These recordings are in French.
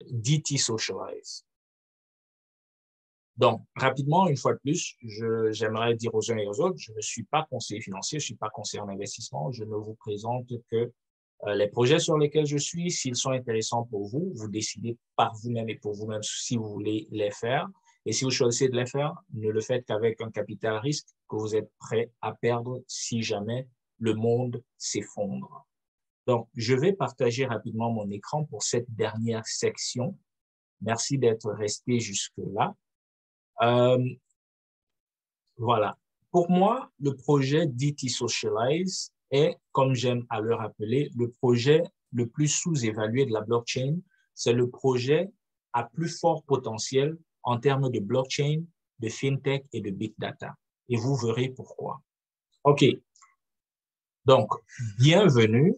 DT Socialize. Donc, rapidement, une fois de plus, j'aimerais dire aux uns et aux autres, je ne suis pas conseiller financier, je ne suis pas conseiller en investissement, je ne vous présente que euh, les projets sur lesquels je suis, s'ils sont intéressants pour vous, vous décidez par vous-même et pour vous-même si vous voulez les faire. Et si vous choisissez de les faire, ne le faites qu'avec un capital risque que vous êtes prêt à perdre si jamais le monde s'effondre. Donc, je vais partager rapidement mon écran pour cette dernière section. Merci d'être resté jusque-là. Euh, voilà. Pour moi, le projet DT Socialize est, comme j'aime à le rappeler, le projet le plus sous-évalué de la blockchain. C'est le projet à plus fort potentiel en termes de blockchain, de fintech et de big data. Et vous verrez pourquoi. OK. Donc, bienvenue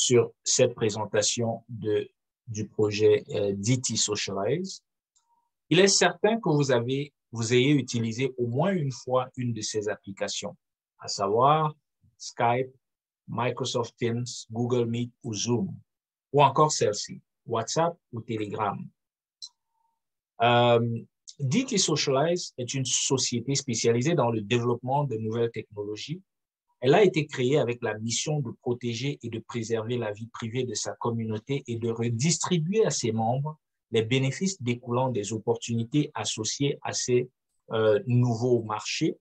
sur cette présentation de, du projet euh, DT Socialize. Il est certain que vous avez, vous ayez utilisé au moins une fois une de ces applications, à savoir Skype, Microsoft Teams, Google Meet ou Zoom, ou encore celle-ci, WhatsApp ou Telegram. Euh, DT Socialize est une société spécialisée dans le développement de nouvelles technologies. Elle a été créée avec la mission de protéger et de préserver la vie privée de sa communauté et de redistribuer à ses membres les bénéfices découlant des opportunités associées à ces euh, nouveaux marchés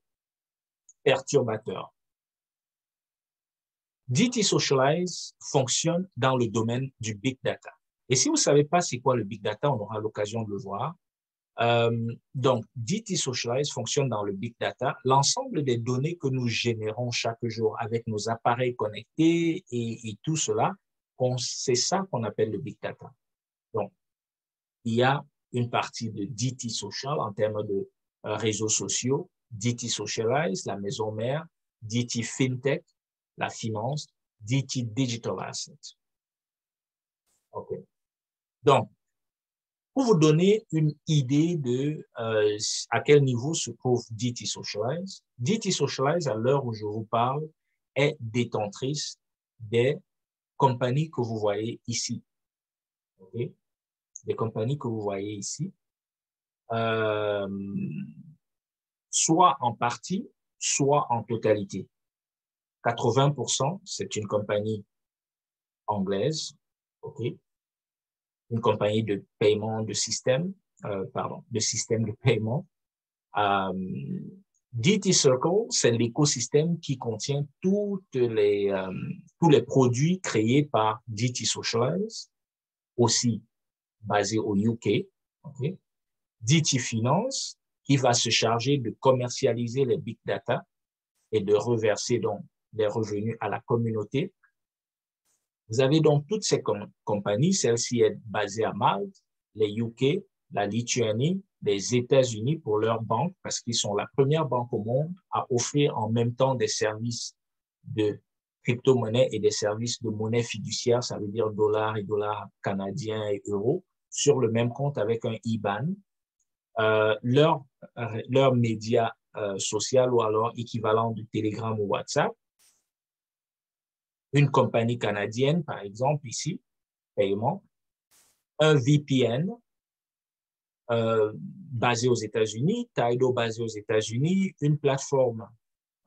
perturbateurs. DT Socialize fonctionne dans le domaine du big data. Et si vous ne savez pas c'est quoi le big data, on aura l'occasion de le voir. Euh, donc, DT Socialize fonctionne dans le big data. L'ensemble des données que nous générons chaque jour avec nos appareils connectés et, tout cela, c'est ça qu'on appelle le big data. Donc, il y a une partie de DT Social en termes de euh, réseaux sociaux, DT Socialize, la maison mère, DT FinTech, la finance, DT Digital Assets. OK. Donc, pour vous donner une idée de euh, à quel niveau se trouve DT Socialize, DT Socialize, à l'heure où je vous parle, est détentrice des compagnies que vous voyez ici. Okay? des compagnies que vous voyez ici, euh, soit en partie, soit en totalité. 80%, c'est une compagnie anglaise, une compagnie de paiement de système, euh, pardon, de système de paiement. Euh, DT Circle, c'est l'écosystème qui contient toutes les, euh, tous les produits créés par DT Socialize, aussi basé au UK, okay? DT Finance, qui va se charger de commercialiser les big data et de reverser donc des revenus à la communauté. Vous avez donc toutes ces compagnies, celle-ci est basée à Malte, les UK, la Lituanie, les États-Unis pour leurs banques, parce qu'ils sont la première banque au monde à offrir en même temps des services de crypto-monnaie et des services de monnaie fiduciaire, ça veut dire dollars et dollars canadiens et euros, sur le même compte avec un IBAN, euh, leur, leur média euh, social ou alors équivalent de Telegram ou WhatsApp. Une compagnie canadienne, par exemple, ici, paiement. Un VPN euh, basé aux États-Unis, Tidal basé aux États-Unis, une plateforme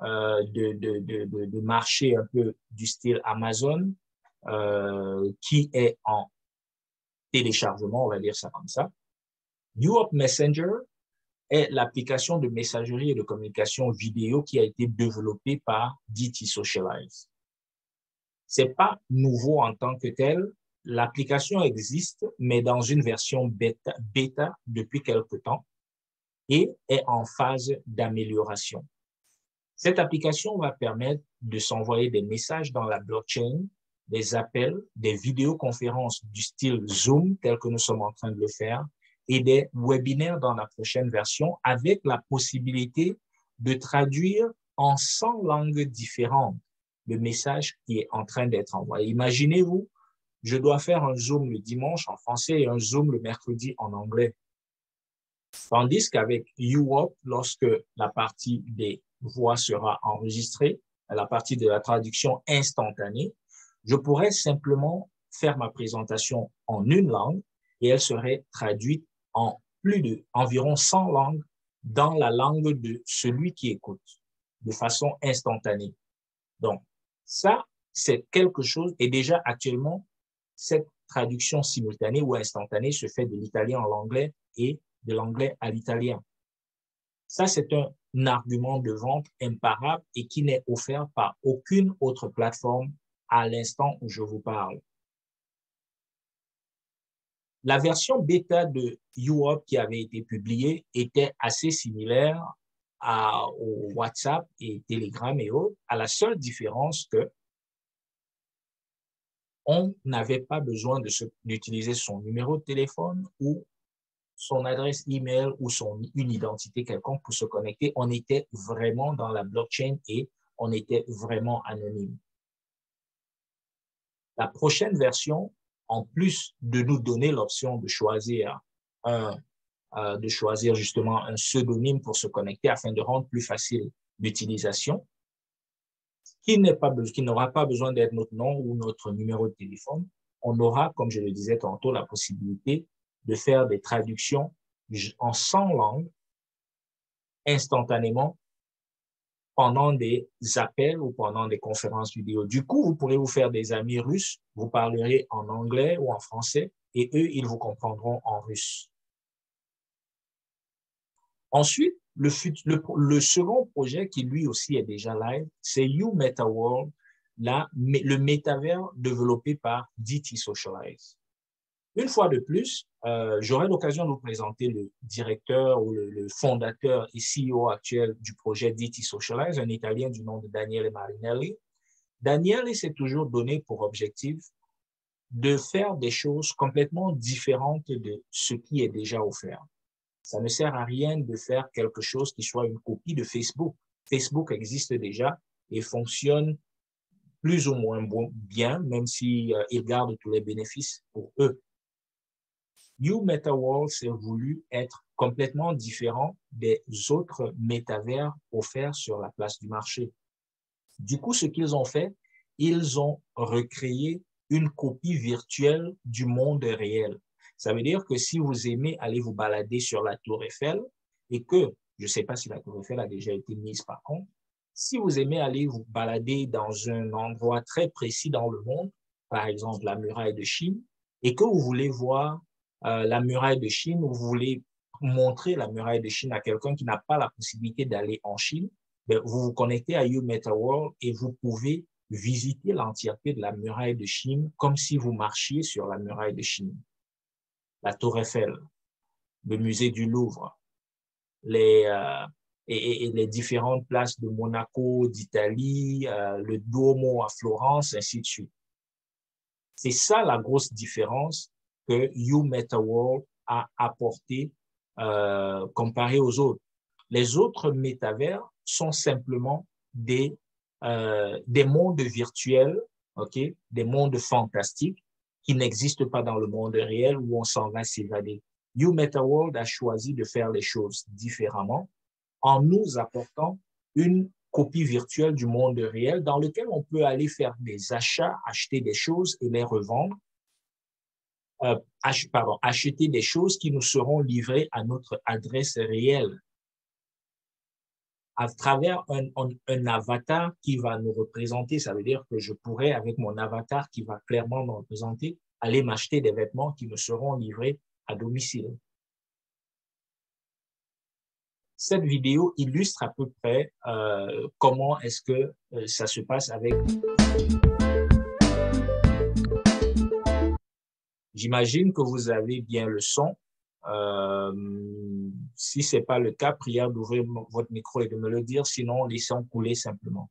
euh, de, de, de, de, marché un peu du style Amazon euh, qui est en téléchargement, on va dire ça comme ça. Europe Messenger est l'application de messagerie et de communication vidéo qui a été développée par DT Socialize. C'est pas nouveau en tant que tel. L'application existe, mais dans une version bêta, bêta depuis quelque temps et est en phase d'amélioration. Cette application va permettre de s'envoyer des messages dans la blockchain des appels, des vidéoconférences du style Zoom, tel que nous sommes en train de le faire, et des webinaires dans la prochaine version avec la possibilité de traduire en 100 langues différentes le message qui est en train d'être envoyé. Imaginez-vous, je dois faire un Zoom le dimanche en français et un Zoom le mercredi en anglais. Tandis qu'avec UOP, lorsque la partie des voix sera enregistrée, la partie de la traduction instantanée, je pourrais simplement faire ma présentation en une langue et elle serait traduite en plus de environ 100 langues dans la langue de celui qui écoute de façon instantanée. Donc, ça, c'est quelque chose, et déjà actuellement, cette traduction simultanée ou instantanée se fait de l'italien en l'anglais et de l'anglais à l'italien. Ça, c'est un argument de vente imparable et qui n'est offert par aucune autre plateforme à l'instant où je vous parle. La version bêta de UOP qui avait été publiée était assez similaire à, WhatsApp et Telegram et autres, à la seule différence que on n'avait pas besoin d'utiliser son numéro de téléphone ou son adresse email ou son, une identité quelconque pour se connecter. On était vraiment dans la blockchain et on était vraiment anonyme. La prochaine version, en plus de nous donner l'option de choisir un, euh, de choisir justement un pseudonyme pour se connecter afin de rendre plus facile l'utilisation, qui n'est pas qui n'aura pas besoin d'être notre nom ou notre numéro de téléphone. On aura, comme je le disais tantôt, la possibilité de faire des traductions en 100 langues instantanément pendant des appels ou pendant des conférences vidéo. Du coup, vous pourrez vous faire des amis russes, vous parlerez en anglais ou en français et eux, ils vous comprendront en russe. Ensuite, le, le, second projet qui lui aussi est déjà live, c'est You Meta World, le métavers développé par DT Socialize. Une fois de plus, euh, j'aurai l'occasion de vous présenter le directeur ou le, le, fondateur et CEO actuel du projet DT Socialize, un Italien du nom de Daniele Marinelli. Daniele s'est toujours donné pour objectif de faire des choses complètement différentes de ce qui est déjà offert. Ça ne sert à rien de faire quelque chose qui soit une copie de Facebook. Facebook existe déjà et fonctionne plus ou moins bien, même si euh, gardent tous les bénéfices pour eux. You Meta World s'est voulu être complètement différent des autres métavers offerts sur la place du marché. Du coup, ce qu'ils ont fait, ils ont recréé une copie virtuelle du monde réel. Ça veut dire que si vous aimez aller vous balader sur la tour Eiffel et que, je ne sais pas si la tour Eiffel a déjà été mise par contre, si vous aimez aller vous balader dans un endroit très précis dans le monde, par exemple la muraille de Chine, et que vous voulez voir euh, la muraille de Chine, ou vous voulez montrer la muraille de Chine à quelqu'un qui n'a pas la possibilité d'aller en Chine, ben, vous vous connectez à You Meta World et vous pouvez visiter l'entièreté de la muraille de Chine comme si vous marchiez sur la muraille de Chine la Tour Eiffel, le musée du Louvre, les, euh, et, les différentes places de Monaco, d'Italie, euh, le Duomo à Florence, ainsi de suite. C'est ça la grosse différence que You Meta World a apporté euh, comparé aux autres. Les autres métavers sont simplement des, euh, des mondes virtuels, des mondes fantastiques qui n'existe pas dans le monde réel où on s'en va s'évader. You Meta World a choisi de faire les choses différemment en nous apportant une copie virtuelle du monde réel dans lequel on peut aller faire des achats, acheter des choses et les revendre. Euh, pardon, acheter des choses qui nous seront livrées à notre adresse réelle à travers un, un, avatar qui va nous représenter. Ça veut dire que je pourrais, avec mon avatar qui va clairement me représenter, aller m'acheter des vêtements qui me seront livrés à domicile. Cette vidéo illustre à peu près euh, comment est-ce que euh, ça se passe avec... J'imagine que vous avez bien le son. Euh, si ce n'est pas le cas, prière d'ouvrir votre micro et de me le dire, sinon laissons couler simplement.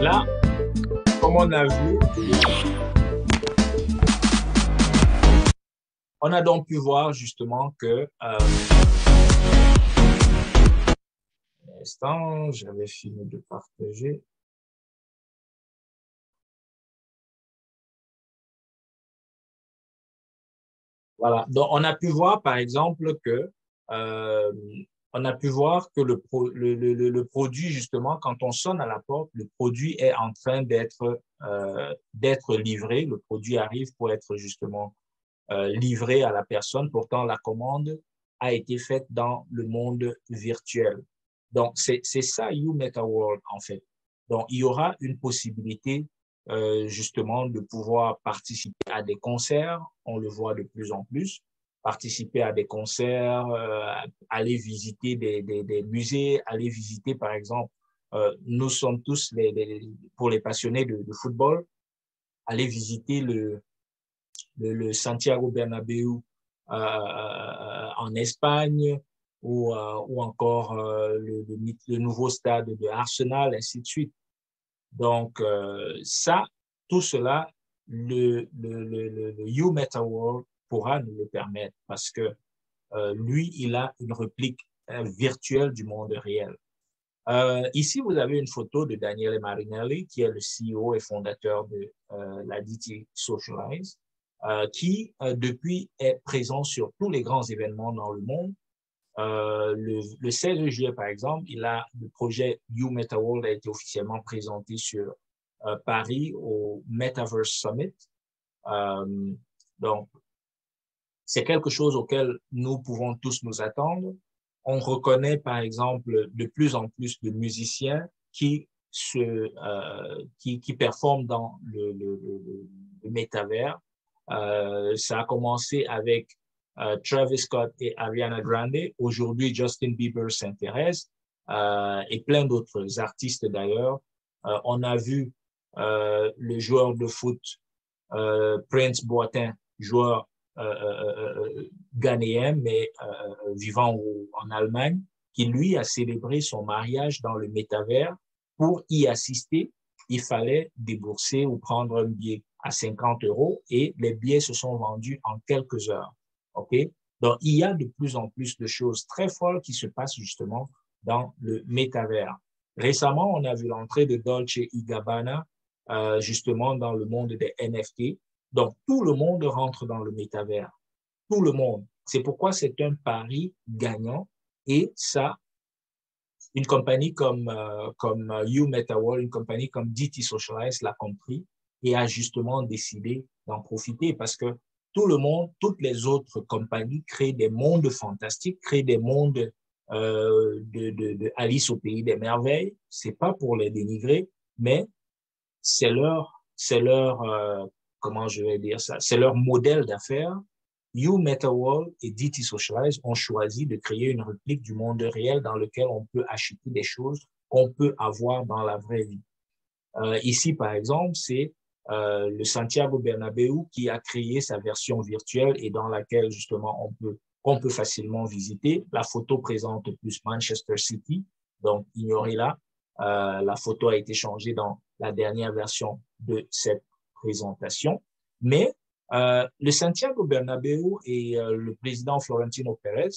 Là, comme on a vu, on a donc pu voir justement que euh, instant, j'avais fini de partager. Voilà. Donc, on a pu voir, par exemple, que euh, on a pu voir que le, produit, justement, quand on sonne à la porte, le produit est en train d'être euh, livré. Le produit arrive pour être justement euh, livré à la personne. Pourtant, la commande a été faite dans le monde virtuel. Donc, c'est ça You Meta World, en fait. Donc, il y aura une possibilité euh, justement de pouvoir participer à des concerts. On le voit de plus en plus participer à des concerts, euh, aller visiter des, des, musées, aller visiter, par exemple, euh, nous sommes tous, les, pour les passionnés de, football, aller visiter le, le, Santiago Bernabéu euh, en Espagne ou, ou encore le, le, nouveau stade de Arsenal, ainsi de suite. Donc, ça, tout cela, le, le, le, le You Meta World pourra nous le permettre parce que euh, lui, il a une réplique euh, virtuelle du monde réel. Euh, ici, vous avez une photo de Daniele Marinelli, qui est le CEO et fondateur de la DT Socialize, qui depuis est présent sur tous les grands événements dans le monde. Le, le, 16 juillet, par exemple, il a le projet You Meta a été officiellement présenté sur Paris au Metaverse Summit. donc, c'est quelque chose auquel nous pouvons tous nous attendre. On reconnaît, par exemple, de plus en plus de musiciens qui se, euh, qui, qui performent dans le, le, le, le métavers. Euh, ça a commencé avec euh, Travis Scott et Ariana Grande. Aujourd'hui, Justin Bieber s'intéresse euh, et plein d'autres artistes d'ailleurs. Euh, on a vu euh, le joueur de foot Prince Boateng, joueur ghanéen, mais vivant en Allemagne, qui lui a célébré son mariage dans le métavers. Pour y assister, il fallait débourser ou prendre un billet à 50 euros et les billets se sont vendus en quelques heures. OK? Donc, il y a de plus en plus de choses très folles qui se passent justement dans le métavers. Récemment, on a vu l'entrée de Dolce Gabbana euh, justement dans le monde des NFT. Donc, tout le monde rentre dans le métavers. Tout le monde. C'est pourquoi c'est un pari gagnant et ça, une compagnie comme, euh, comme MetaWorld, une compagnie comme DT Socialize l'a compris et a justement décidé d'en profiter parce que tout le monde, toutes les autres compagnies créent des mondes fantastiques, créent des mondes euh, de, Alice au pays des merveilles. C'est pas pour les dénigrer, mais c'est leur, c'est leur euh, comment je vais dire ça, c'est leur modèle d'affaires. You MetaWorld et DT Socialize ont choisi de créer une réplique du monde réel dans lequel on peut acheter des choses qu'on peut avoir dans la vraie vie. Euh, ici, par exemple, c'est euh, le Santiago Bernabéu qui a créé sa version virtuelle et dans laquelle justement on peut on peut facilement visiter. La photo présente plus Manchester City, donc ignorez-la. Euh, la photo a été changée dans la dernière version de cette présentation. Mais euh, le Santiago Bernabéu et euh, le président Florentino Pérez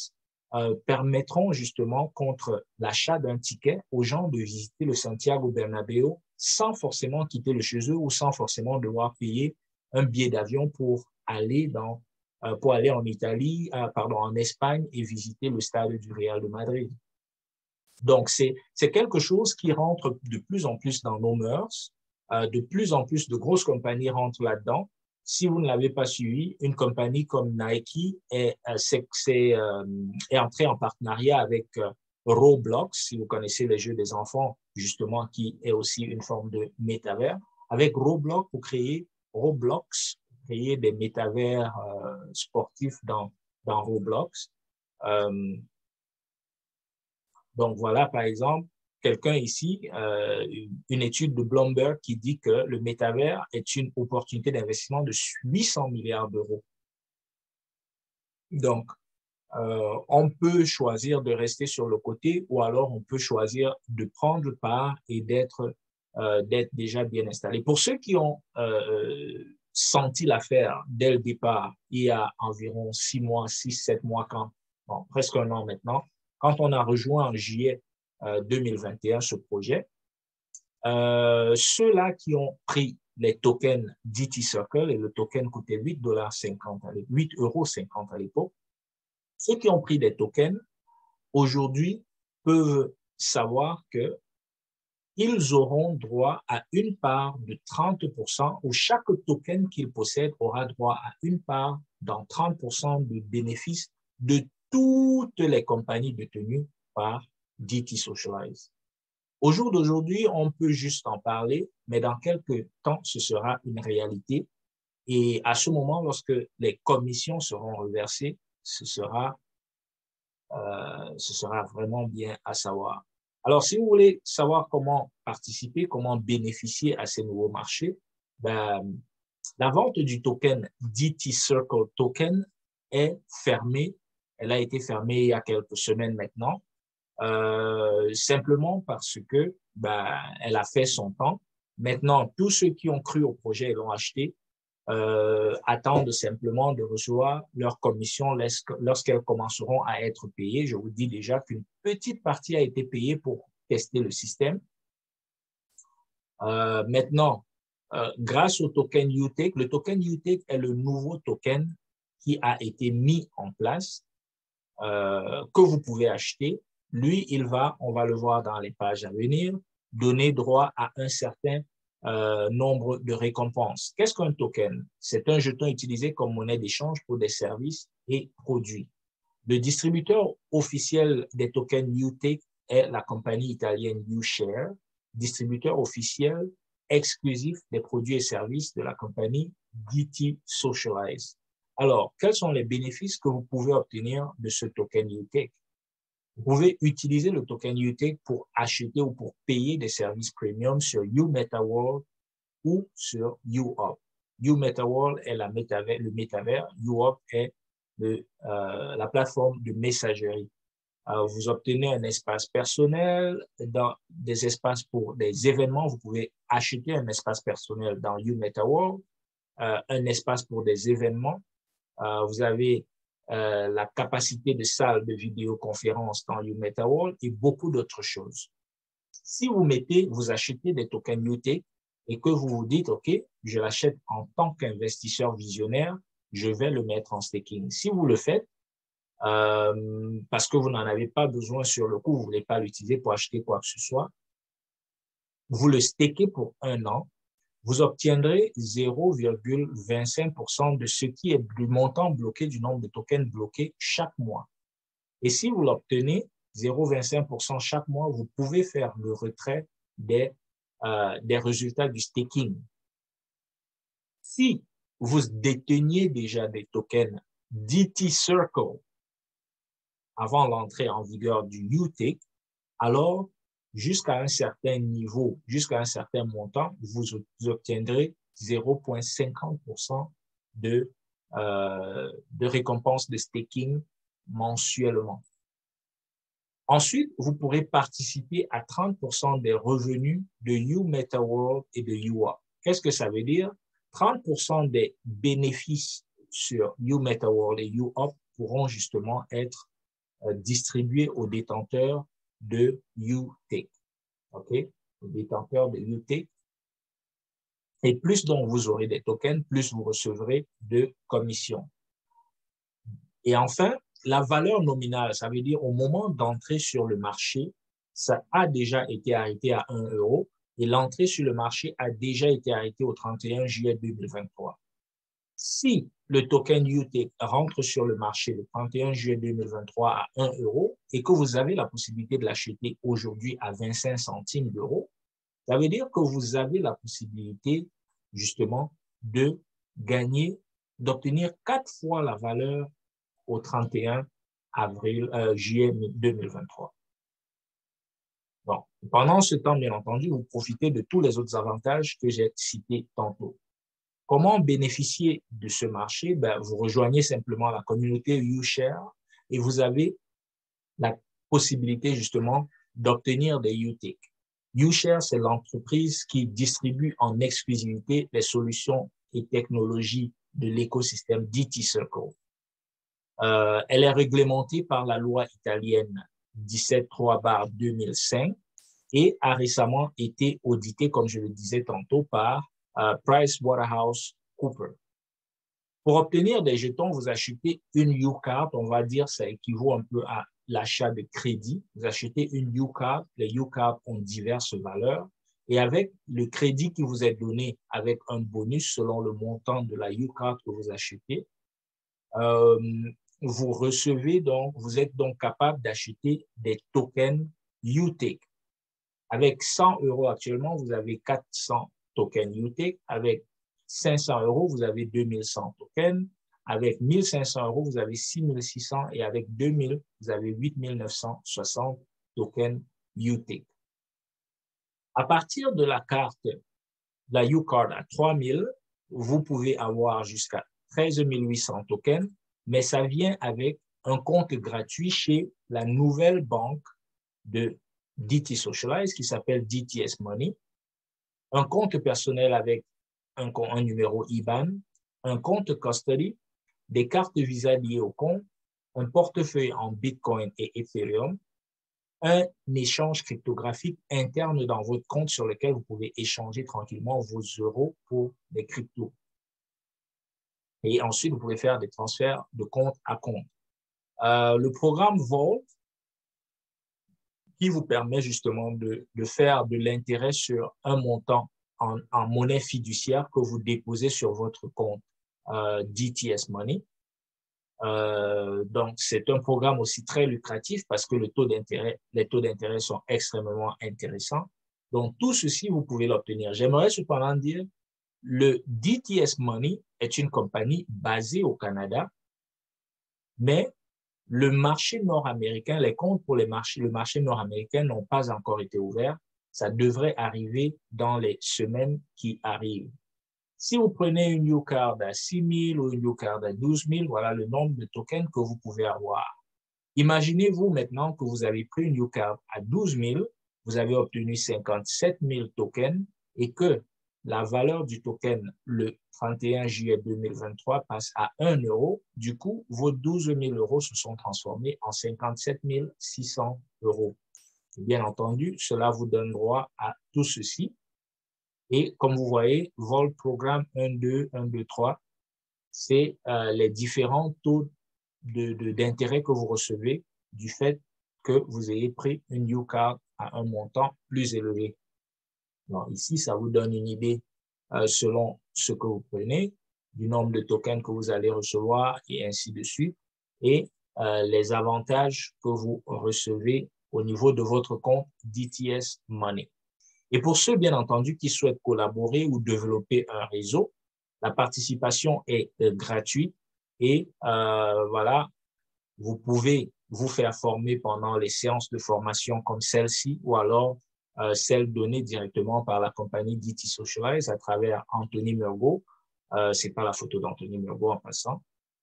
euh, permettront justement contre l'achat d'un ticket aux gens de visiter le Santiago Bernabéu sans forcément quitter le chez eux ou sans forcément devoir payer un billet d'avion pour aller dans pour aller en Italie, pardon, en Espagne et visiter le stade du Real de Madrid. Donc c'est quelque chose qui rentre de plus en plus dans nos mœurs de plus en plus de grosses compagnies rentrent là-dedans. Si vous ne l'avez pas suivi, une compagnie comme Nike est, euh, euh, entrée en partenariat avec Roblox, si vous connaissez les jeux des enfants, justement, qui est aussi une forme de métavers. Avec Roblox, pour créer Roblox, créer des métavers sportifs dans, dans Roblox. donc voilà, par exemple, quelqu'un ici, euh, une étude de Bloomberg qui dit que le métavers est une opportunité d'investissement de 800 milliards d'euros. Donc, euh, on peut choisir de rester sur le côté ou alors on peut choisir de prendre part et d'être euh, déjà bien installés. Pour ceux qui ont senti l'affaire dès le départ, il y a environ six mois, six, sept mois, quand, bon, presque un an maintenant, quand on a rejoint en 2021 ce projet, ceux-là qui ont pris les tokens DT Circle et le token coûtait 8 dollars 50, 8 euros 50 à l'époque. Ceux qui ont pris des tokens aujourd'hui peuvent savoir que ils auront droit à une part de 30% ou chaque token qu'ils possèdent aura droit à une part dans 30% de bénéfices de toutes les compagnies détenues par DT Socialize. Au jour d'aujourd'hui, on peut juste en parler, mais dans quelques temps, ce sera une réalité. Et à ce moment, lorsque les commissions seront reversées, ce sera, euh, ce sera vraiment bien à savoir. Alors, si vous voulez savoir comment participer, comment bénéficier à ces nouveaux marchés, ben, la vente du token DT Circle Token est fermée. Elle a été fermée il y a quelques semaines maintenant. Euh, simplement parce que bah, elle a fait son temps. Maintenant, tous ceux qui ont cru au projet et l'ont acheté euh, attendent simplement de recevoir leur commission lorsqu'elles commenceront à être payées. Je vous dis déjà qu'une petite partie a été payée pour tester le système. Euh, maintenant, euh, grâce au token UTEC, le token UTEC est le nouveau token qui a été mis en place, euh, que vous pouvez acheter lui, il va, on va le voir dans les pages à venir, donner droit à un certain euh, nombre de récompenses. Qu'est-ce qu'un token? C'est un jeton utilisé comme monnaie d'échange pour des services et produits. Le distributeur officiel des tokens UTake est la compagnie italienne UShare, distributeur officiel exclusif des produits et services de la compagnie DT Socialize. Alors, quels sont les bénéfices que vous pouvez obtenir de ce token UTake vous pouvez utiliser le token UTech pour acheter ou pour payer des services premium sur YouMetaWorld ou sur YouUp. YouMetaWorld est la le métavers, YouUp est euh, la plateforme de messagerie. Euh, vous obtenez un espace personnel, dans des espaces pour des événements. Vous pouvez acheter un espace personnel dans YouMetaWorld, euh, un espace pour des événements. Euh, vous avez euh, la capacité de salle de vidéoconférence dans YouMetaWorld et beaucoup d'autres choses. Si vous mettez, vous achetez des tokens UT et que vous vous dites, OK, je l'achète en tant qu'investisseur visionnaire, je vais le mettre en staking. Si vous le faites, euh, parce que vous n'en avez pas besoin sur le coup, vous voulez pas l'utiliser pour acheter quoi que ce soit, vous le stakez pour un an vous obtiendrez 0,25% de ce qui est du montant bloqué, du nombre de tokens bloqués chaque mois. Et si vous l'obtenez, 0,25% chaque mois, vous pouvez faire le retrait des, euh, des résultats du staking. Si vous déteniez déjà des tokens DT Circle avant l'entrée en vigueur du UTIC, alors jusqu'à un certain niveau, jusqu'à un certain montant, vous obtiendrez 0,50% de, euh, de récompense de staking mensuellement. Ensuite, vous pourrez participer à 30% des revenus de YouMetaWorld et de YouUp. Qu'est-ce que ça veut dire? 30% des bénéfices sur YouMetaWorld et YouUp pourront justement être euh, distribués aux détenteurs de UT. OK? Le détenteur de UT. Et plus dont vous aurez des tokens, plus vous recevrez de commissions. Et enfin, la valeur nominale, ça veut dire au moment d'entrer sur le marché, ça a déjà été arrêté à 1 euro et l'entrée sur le marché a déjà été arrêtée au 31 juillet 2023. Si le token UT rentre sur le marché le 31 juillet 2023 à 1 euro et que vous avez la possibilité de l'acheter aujourd'hui à 25 centimes d'euros, ça veut dire que vous avez la possibilité justement de gagner, d'obtenir quatre fois la valeur au 31 avril, euh, juillet 2023. Bon, pendant ce temps, bien entendu, vous profitez de tous les autres avantages que j'ai cités tantôt. Comment bénéficier de ce marché? Ben, Vous rejoignez simplement la communauté YouShare et vous avez la possibilité justement d'obtenir des UTIC. YouShare, c'est l'entreprise qui distribue en exclusivité les solutions et technologies de l'écosystème DT Circle. Euh, elle est réglementée par la loi italienne 173 2005 et a récemment été auditée, comme je le disais tantôt, par PricewaterhouseCoopers. Pour obtenir des jetons, vous achetez une U-Card, on va dire, ça équivaut un peu à l'achat de crédit. Vous achetez une U-Card, les U-Cards ont diverses valeurs. Et avec le crédit qui vous est donné avec un bonus selon le montant de la U-Card que vous achetez, euh, vous recevez donc, vous êtes donc capable d'acheter des tokens UTake. Avec 100 euros actuellement, vous avez 400 tokens UTake. Avec 500 euros, vous avez 2100 tokens. Avec 1500 euros, vous avez 6600 et avec 2000, vous avez 8960 tokens UTake. À partir de la carte, la U-Card à 3000, vous pouvez avoir jusqu'à 13 800 tokens mais ça vient avec un compte gratuit chez la nouvelle banque de DT Socialize qui s'appelle DTS Money, un compte personnel avec un, numéro IBAN, un compte custody, des cartes Visa liées au compte, un portefeuille en Bitcoin et Ethereum, un échange cryptographique interne dans votre compte sur lequel vous pouvez échanger tranquillement vos euros pour des cryptos. Et ensuite, vous pouvez faire des transferts de compte à compte. Euh, le programme Vault, qui vous permet justement de, de faire de l'intérêt sur un montant en, en, monnaie fiduciaire que vous déposez sur votre compte euh, DTS Money. Euh, donc, c'est un programme aussi très lucratif parce que le taux d'intérêt, les taux d'intérêt sont extrêmement intéressants. Donc, tout ceci, vous pouvez l'obtenir. J'aimerais cependant dire le DTS Money est une compagnie basée au Canada, mais le marché nord-américain, les comptes pour les marchés, le marché nord-américain n'ont pas encore été ouverts. Ça devrait arriver dans les semaines qui arrivent. Si vous prenez une U-Card à 6 000 ou une U-Card à 12 000, voilà le nombre de tokens que vous pouvez avoir. Imaginez-vous maintenant que vous avez pris une U-Card à 12 000, vous avez obtenu 57 000 tokens et que la valeur du token le 31 juillet 2023 passe à 1 euro. Du coup, vos 12 000 euros se sont transformés en 57 600 euros. Bien entendu, cela vous donne droit à tout ceci. Et comme vous voyez, Vol Programme 1, 2, 1, 2, 3, c'est euh, les différents taux d'intérêt de, que vous recevez du fait que vous ayez pris une U-Card à un montant plus élevé ici, ça vous donne une idée euh, selon ce que vous prenez, du nombre de tokens que vous allez recevoir et ainsi de suite, et euh, les avantages que vous recevez au niveau de votre compte DTS Money. Et pour ceux, bien entendu, qui souhaitent collaborer ou développer un réseau, la participation est euh, gratuite et euh, voilà, vous pouvez vous faire former pendant les séances de formation comme celle-ci ou alors euh, celle donnée directement par la compagnie DT Socialize à travers Anthony Murgo. Euh, c'est pas la photo d'Anthony Murgo en passant.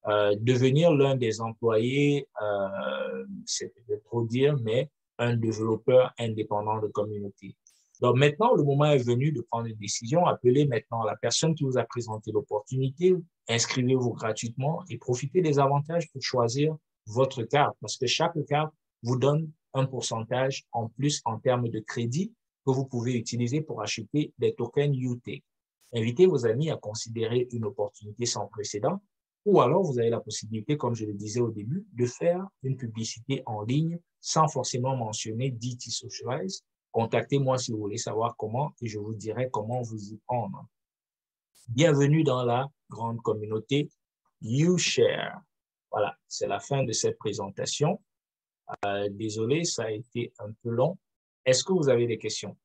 Euh, devenir l'un des employés, euh, c'est peut-être trop dire, mais un développeur indépendant de communauté. Donc maintenant, le moment est venu de prendre une décision. Appelez maintenant la personne qui vous a présenté l'opportunité, inscrivez-vous gratuitement et profitez des avantages pour choisir votre carte parce que chaque carte vous donne un pourcentage en plus en termes de crédit que vous pouvez utiliser pour acheter des tokens UT. Invitez vos amis à considérer une opportunité sans précédent ou alors vous avez la possibilité, comme je le disais au début, de faire une publicité en ligne sans forcément mentionner DT Socialize. Contactez-moi si vous voulez savoir comment et je vous dirai comment vous y prendre. Bienvenue dans la grande communauté YouShare. Voilà, c'est la fin de cette présentation. Euh, désolé, ça a été un peu long. Est-ce que vous avez des questions?